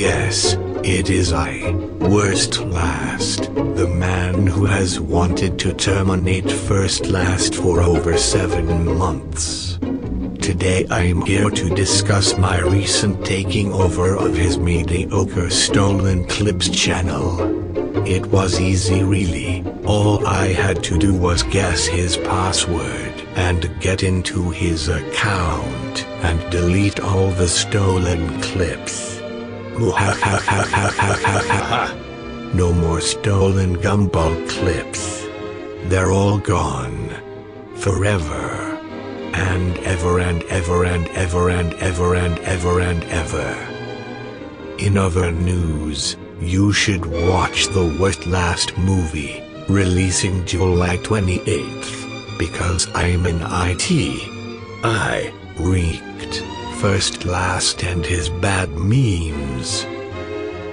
Yes, it is I, Worst Last, the man who has wanted to terminate First Last for over seven months. Today I'm here to discuss my recent taking over of his mediocre Stolen Clips channel. It was easy really, all I had to do was guess his password and get into his account and delete all the stolen clips. No more stolen gumball clips. They're all gone. Forever. And ever and ever and ever and ever and ever and ever. In other news, you should watch the worst last movie, releasing July 28th, because I'm in IT. I reeked first last and his bad memes.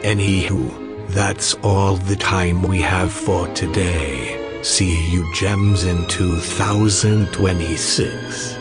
Anywho, that's all the time we have for today. See you gems in 2026.